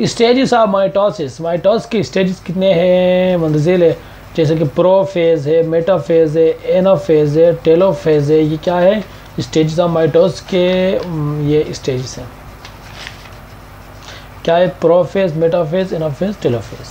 Stages of mitosis mitos के stages कितने हैं? मंजिल है। जैसे कि प्रोफेज है मेटाफेज है एनोफेज है टेलोफेज है, ये क्या है? स्टेजेस ऑफ़ माइटोस के ये स्टेजेस हैं। क्या है? Prophase metaphase एनोफेज telophase